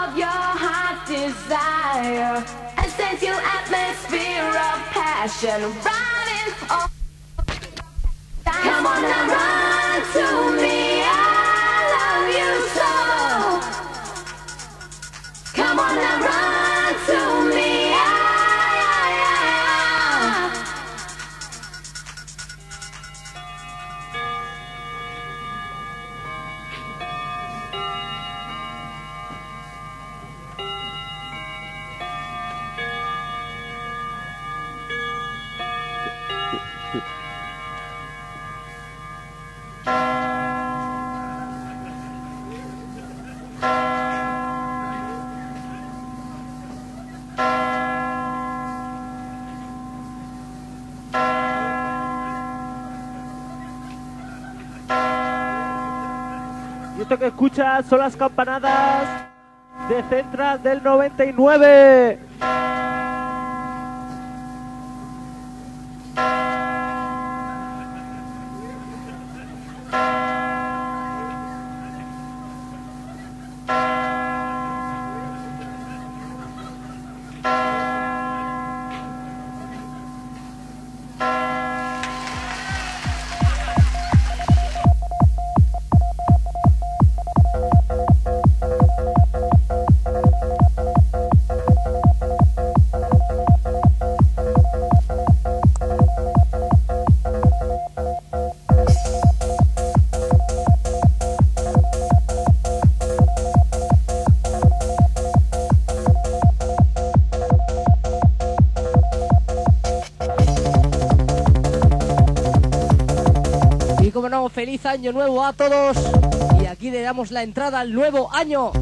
of your heart desire. A sensual atmosphere of passion running all. Come on and run to me. Que escuchas son las campanadas de Central del 99. Como feliz año nuevo a todos. Y aquí le damos la entrada al nuevo año.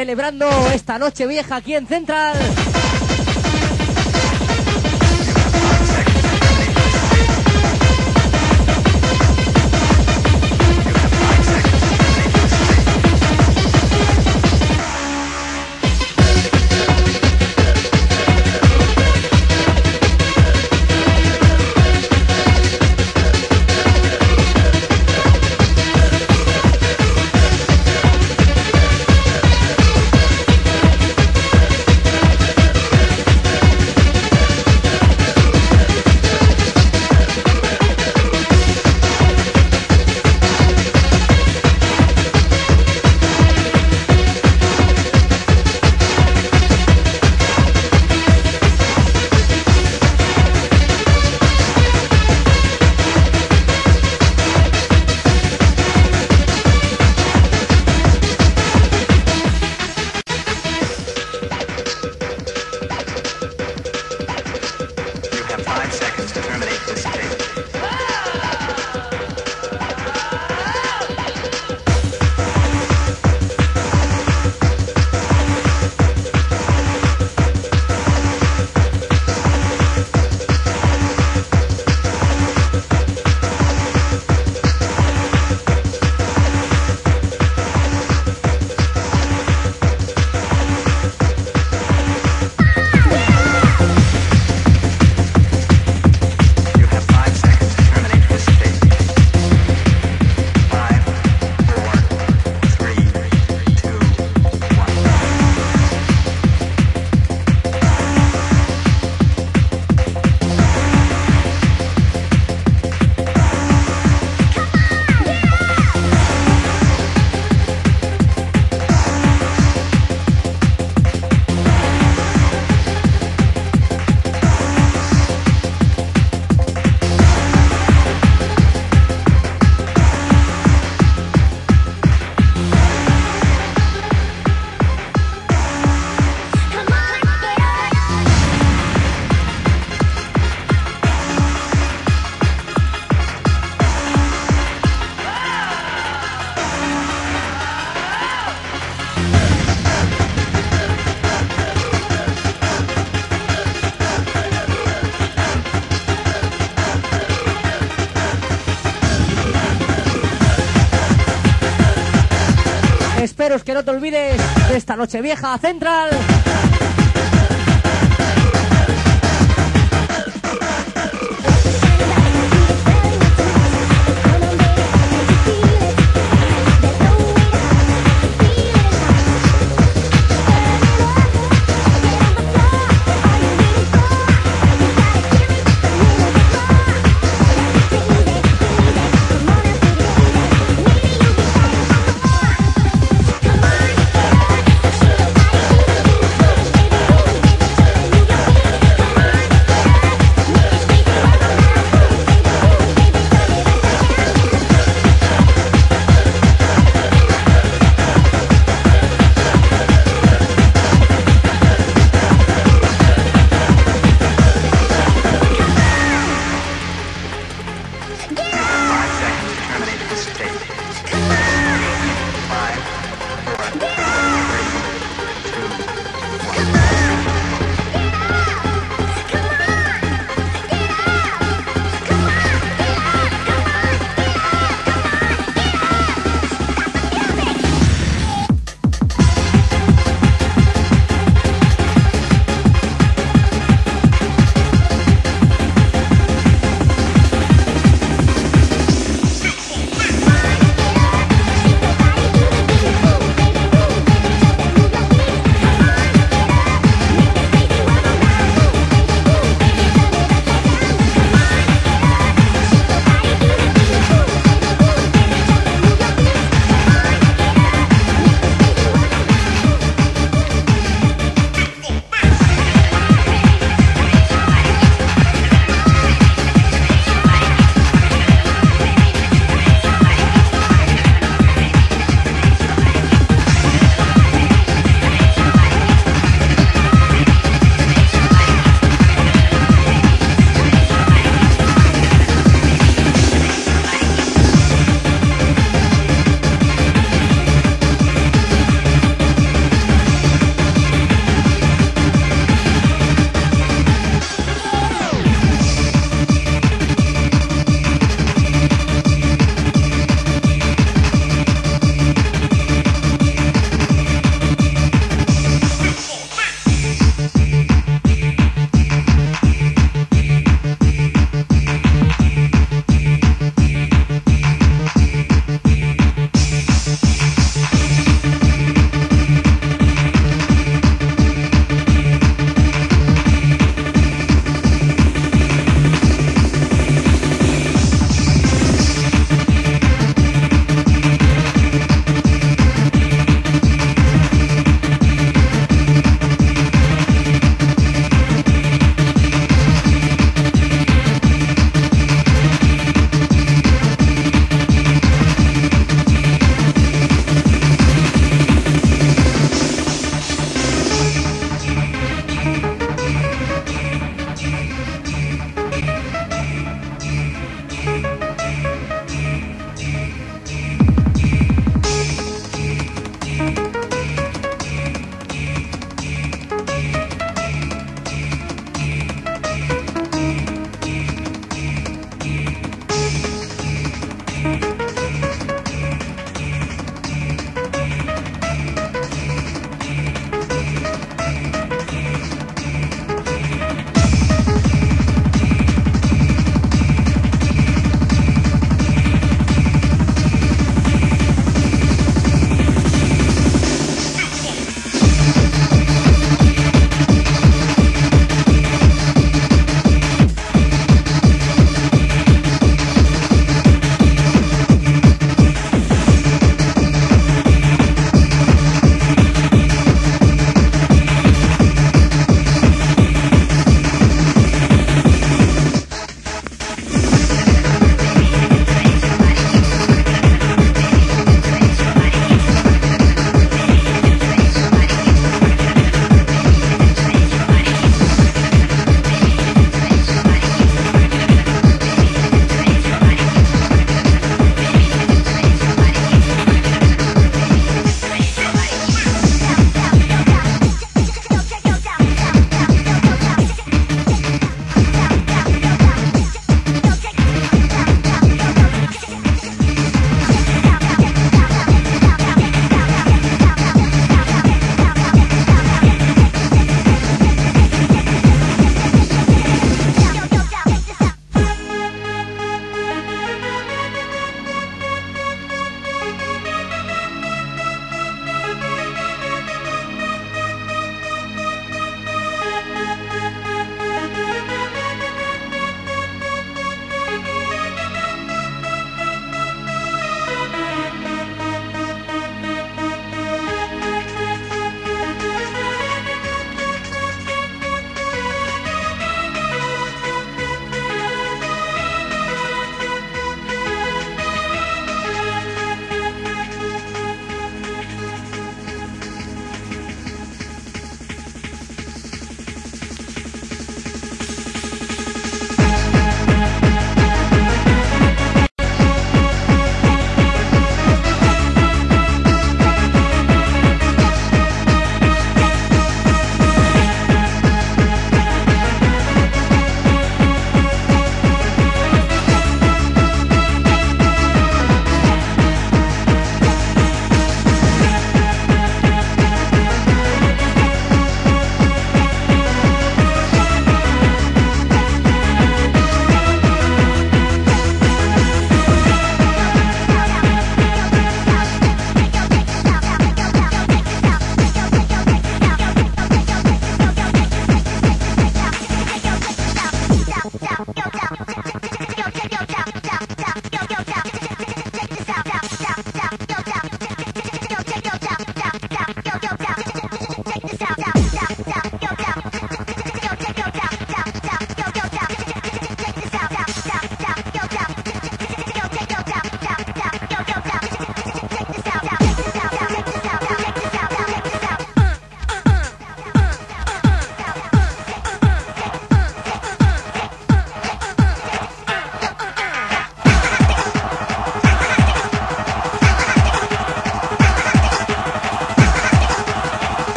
Celebrando esta noche vieja aquí en Central. Que no te olvides de esta noche vieja central.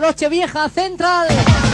Nochevieja Central.